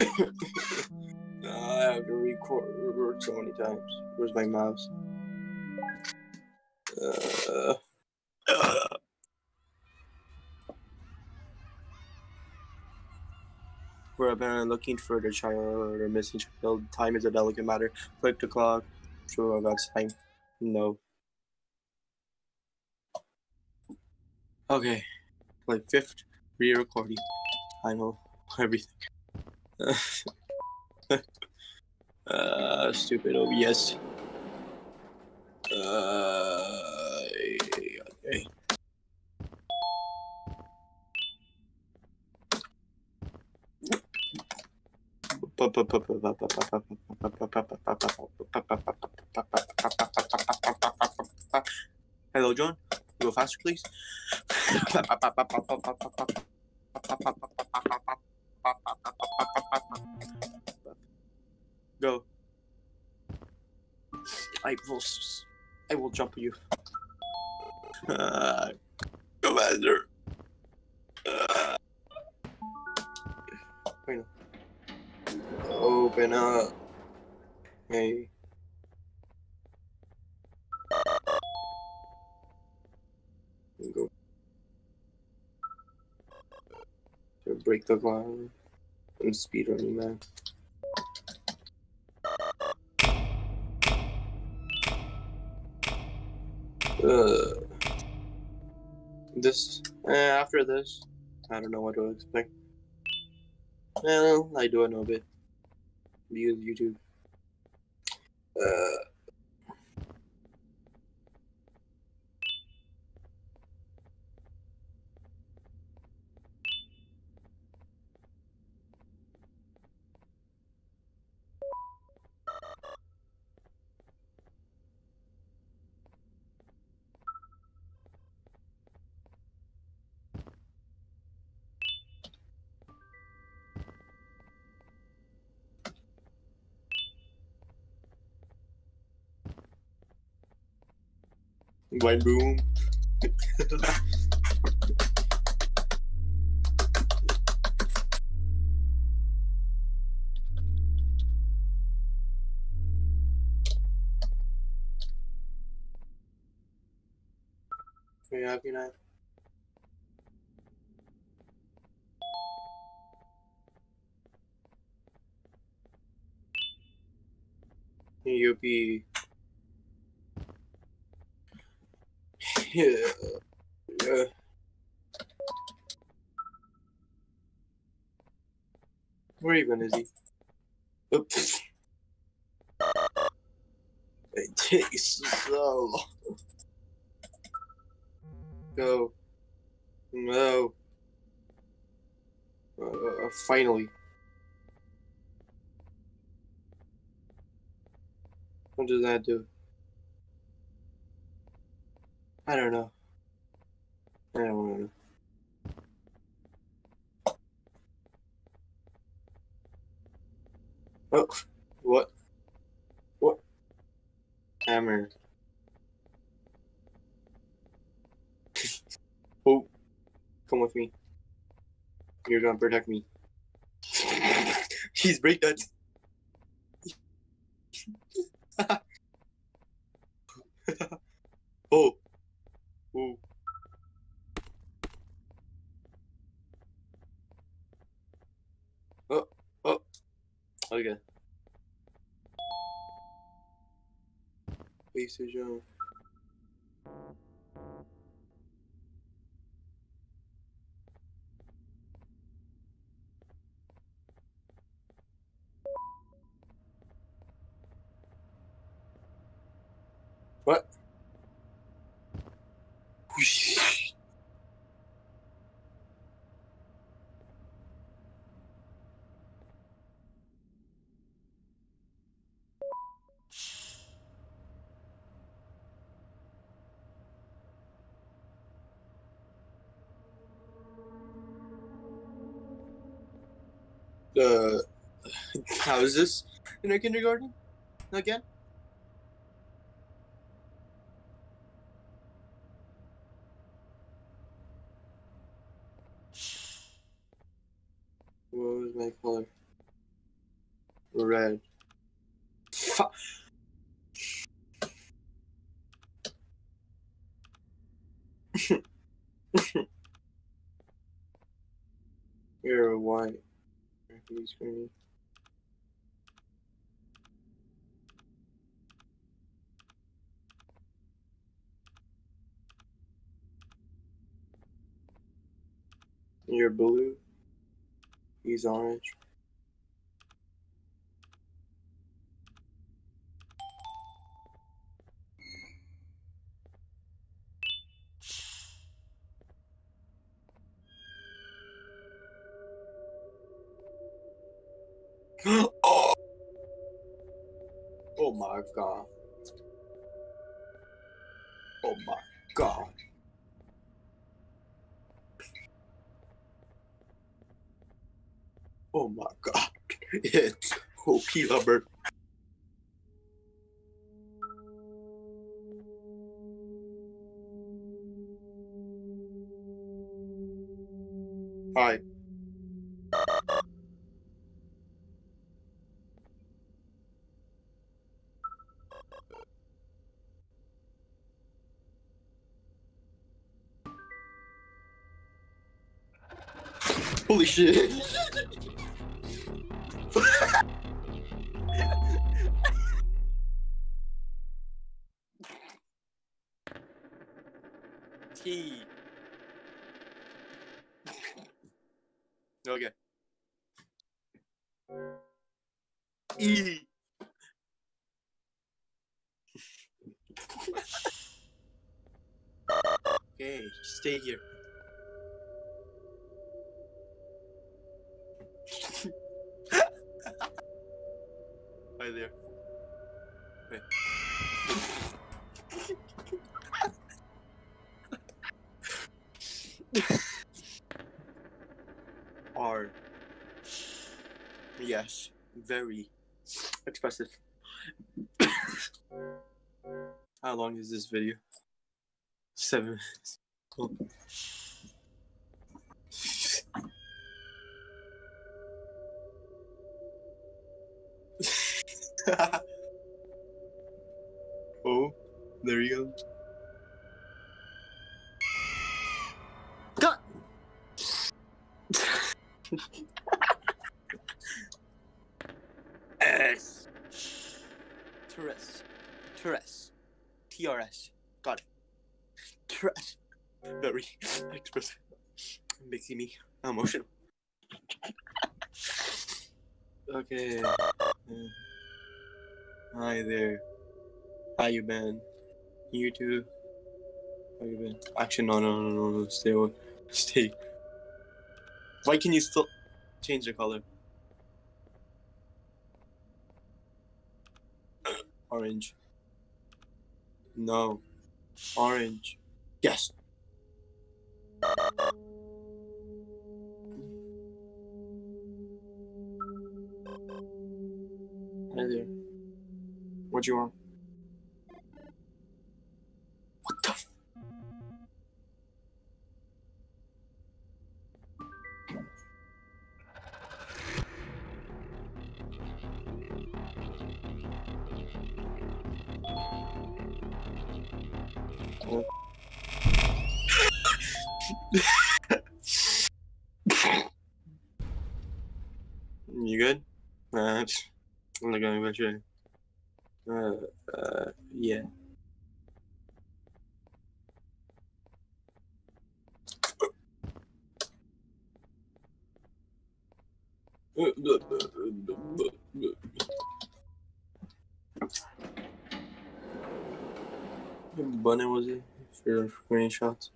I have to record so many times. Where's my mouse? Uh, uh. For a looking for the child or missing child, time is a delicate matter. Click the clock. Sure, that's time. No. Okay. Like fifth re-recording. I know everything. uh, stupid OBS. Uh, okay. Hello, John. Go faster, please. Go. I will. I will jump you. Uh, faster. Uh. Open up. Hey. Break the line. I'm speedrunning, man. Uh, this eh, after this, I don't know what to expect. Well, I do know a bit. Use YouTube. Uh, Blind boom. You happy now? You'll be. Yeah. Where even is he? Oops. It takes so long. Go. No. Uh, finally. What does that do? I don't know. I don't know. Oh, what? What? Hammer. oh, come with me. You're gonna protect me. He's break that. Oh. Oh, oh. Okay. Basic jump. How is this in a kindergarten again? Whoa. Where's my color? Red. Fuck. You're white. Green. You're blue. He's orange. Oh my god. It's OP Lover. Hi. Holy shit. Okay, stay here. Hi there. Wait. R. Yes, very expressive. How long is this video? Seven minutes. Oh, there you go. Cut. S. Turres. Turres. TRS. Got it. Turres. Very expressive. Making me emotional. okay. Uh, Hi there. How you been? You too. How you been? Actually, no, no, no, no, no. Stay on. Stay. Why can you still change the color? Orange. No. Orange. Yes. Hi there. What do you want? You good? Uh, I'm not gonna eventually. Uh, uh, yeah. Bunny was it? For screenshots.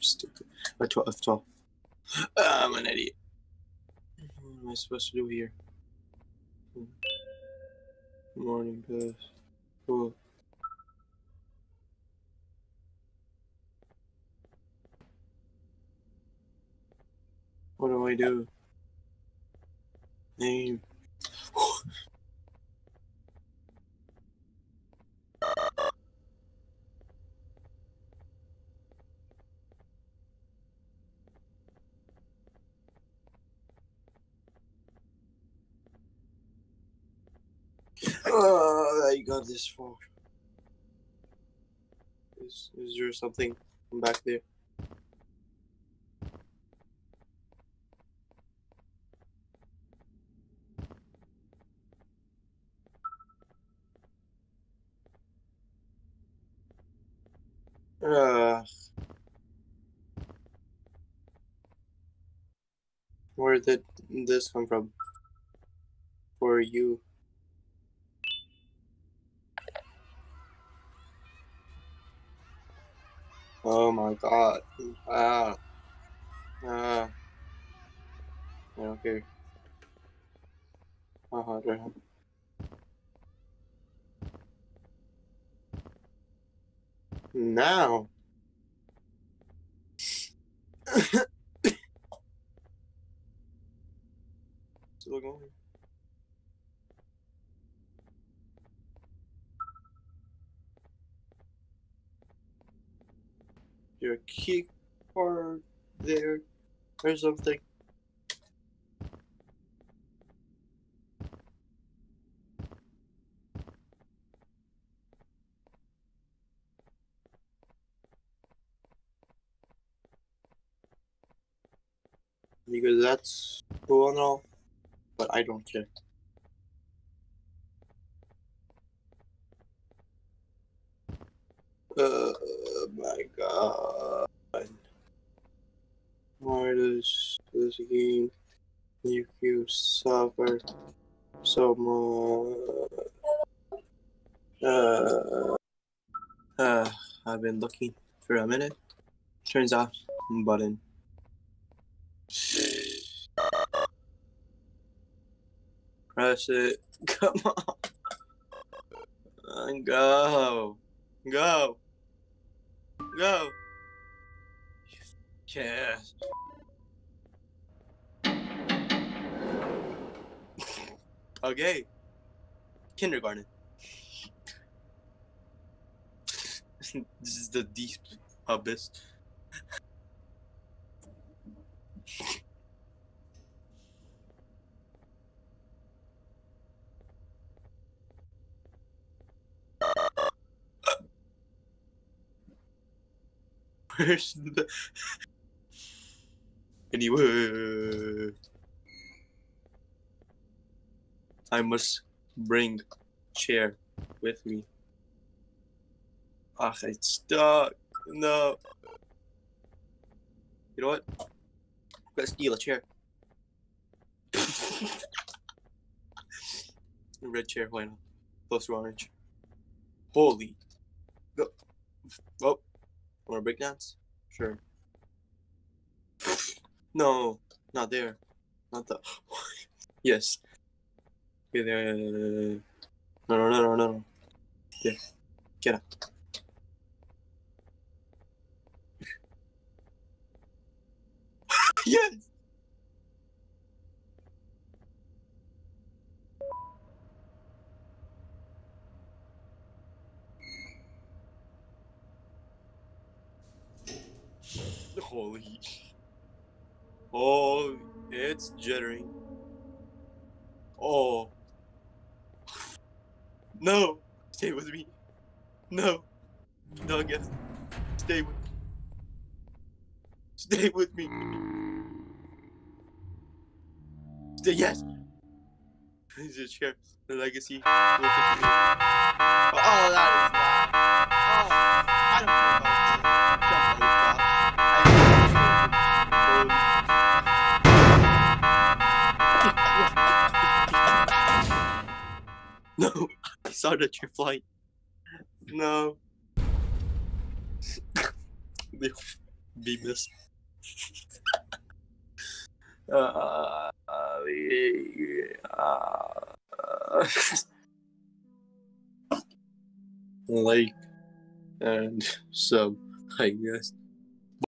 Stupid. I twelve. I'm an idiot. What am I supposed to do here? Morning pass. Cool. What do I do? Name. Got this far. Is, is there something back there? Uh, where did this come from? For you. Oh my god. Ah. Ah. Don't care. Uh-huh, uh-huh. Now. Still going. Your key card there or something. Because that's cool and all, but I don't care. Uh, my god. Why does this game make you suffer so much? Uh, uh, I've been looking for a minute. Turns off button. Press it. Come on. Go. Go. Go. Yes. okay. Kindergarten. this is the deep abyss. Anyway? I must bring chair with me. Ah, it's stuck. No. You know what? Let's steal a chair. Red chair, why not? To orange. Holy. Oh. Wanna break dance? Sure. No, not there. Not the. yes. Okay, there. No, no, no, no, no. There. Get up. yes! Holy. Oh, it's jittering. Oh. No! Stay with me. No. Again. Stay with me. Stay with me. Stay, yes! Is it chair? The legacy. Oh, that is. Oh, No, I saw that you're flying. No. Be missed. uh, uh, like and so I guess